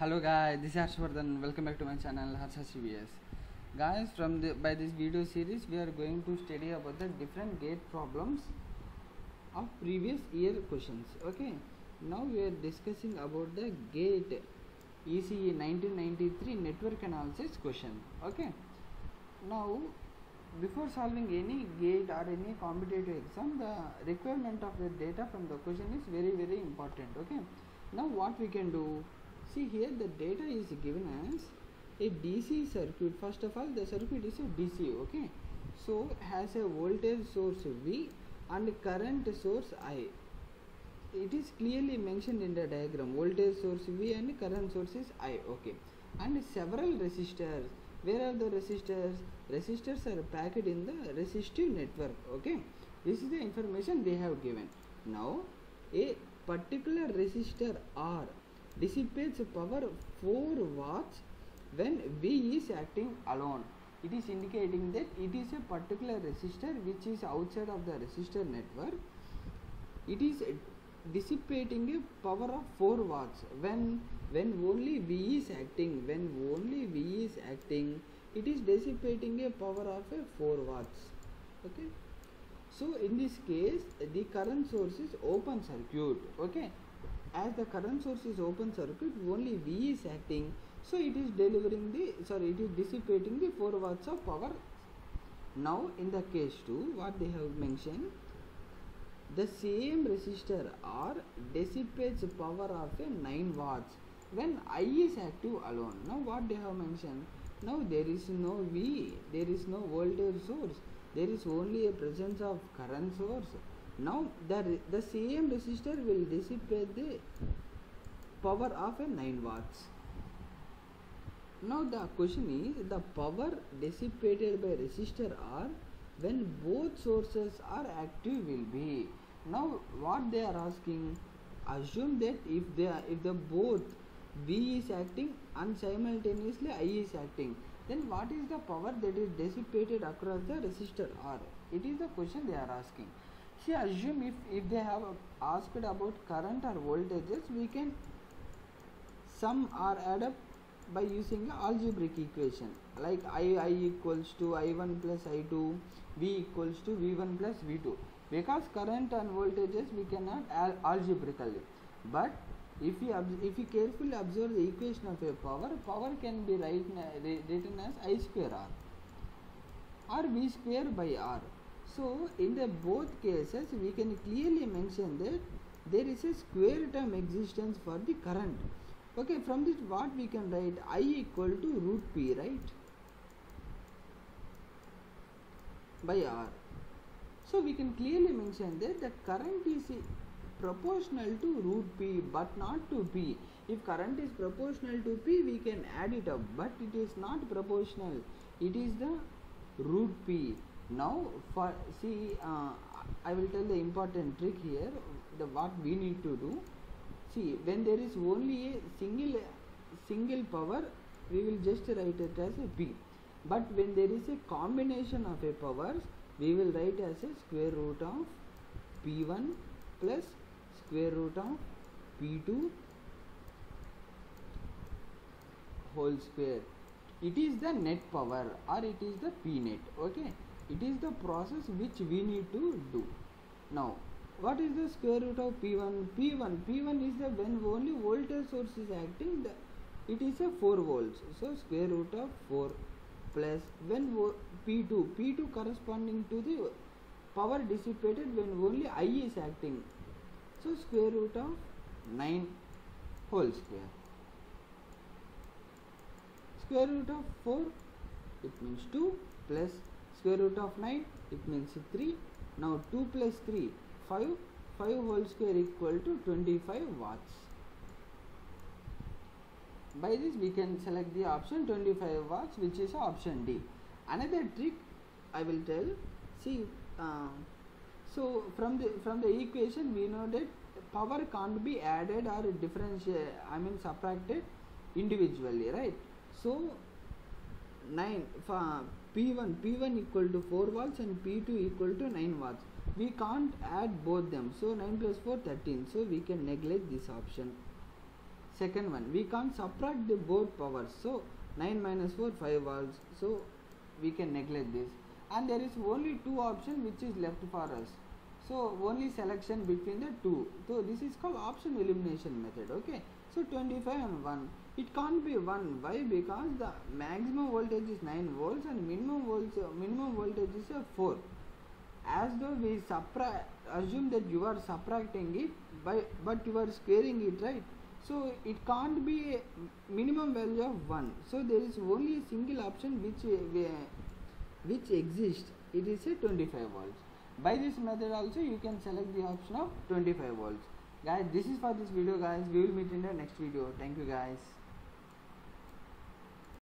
hello guys. This is harshvardhan. Welcome back to my channel harsha cvs guys from the by this video series we are going to study about the different gate problems of previous year questions. Okay. Now we are discussing about the gate ece 1993 network analysis question. Okay. Now before solving any gate or any competitive exam the requirement of the data from the question is very very important. Okay. Now what we can do see here the data is given as a dc circuit. First of all the circuit is a dc okay? So has a voltage source v and current source i. It is clearly mentioned in the diagram. Voltage source v and current source is i okay? And several resistors. Where are the resistors? Resistors are packed in the resistive network okay? This is the information they have given. Now a particular resistor r dissipates power 4 watts when v is acting alone. It is indicating that it is a particular resistor which is outside of the resistor network. It is dissipating a power of 4 watts when when only v is acting when only v is acting it is dissipating a power of a 4 watts. Okay? So in this case the current source is open circuit. Okay as the current source is open circuit only v is acting so it is delivering the sorry it is dissipating the 4 watts of power now in the case 2 what they have mentioned the same resistor R dissipates power of a 9 watts when I is active alone. Now what they have mentioned? Now there is no V, there is no voltage source, there is only a presence of current source. Now the, the same resistor will dissipate the power of a 9 watts. Now the question is the power dissipated by resistor R when both sources are active will be. Now what they are asking assume that if they are if the both v is acting and simultaneously i is acting then what is the power that is dissipated across the resistor r? It is the question they are asking see assume if if they have asked about current or voltages we can sum or add up by using algebraic equation. Like i i equals to i1 plus i2 v equals to v1 plus v2 because current and voltages we cannot algebraically. But if you if you carefully observe the equation of a power power can be written as i square r. Or v square by r so in the both cases we can clearly mention that there is a square term existence for the current. Okay from this what we can write? I equal to root p right? By r. So we can clearly mention that the current is proportional to root p but not to p. If current is proportional to p we can add it up but it is not proportional. It is the root p now for see uh, i will tell the important trick here the what we need to do. See when there is only a single single power we will just write it as a p but when there is a combination of a powers we will write as a square root of p1 plus square root of p2 whole square. It is the net power or it is the p net okay it is the process which we need to do. Now what is the square root of p1 p1 p1 is the when only voltage source is acting the it is a 4 volts. So square root of 4 plus when p2 p2 corresponding to the power dissipated when only i is acting. So square root of 9 whole square. Square root of 4 it means 2 plus square root of 9 it means 3 now 2 plus 3 5 5 whole square equal to 25 watts. By this we can select the option 25 watts which is option D. Another trick I will tell. See uh, so from the from the equation we know that power can't be added or differentiate I mean subtracted individually right? So 9 for P1 P1 equal to 4 watts and P2 equal to 9 watts. We can't add both them. So 9 plus 4 13 so we can neglect this option. Second one we can't subtract the both powers. So 9 minus 4 5 volts so we can neglect this. And there is only two option which is left for us. So only selection between the two. So this is called option elimination method okay so 25 and 1 it can't be 1 why? Because the maximum voltage is 9 volts and minimum volts minimum voltage is uh, 4 as though we assume that you are subtracting it by but you are squaring it right? So it can't be a minimum value of 1 so there is only a single option which uh, which exists. It is a 25 volts. By this method also you can select the option of 25 volts guys this is for this video guys. We will meet in the next video. Thank you guys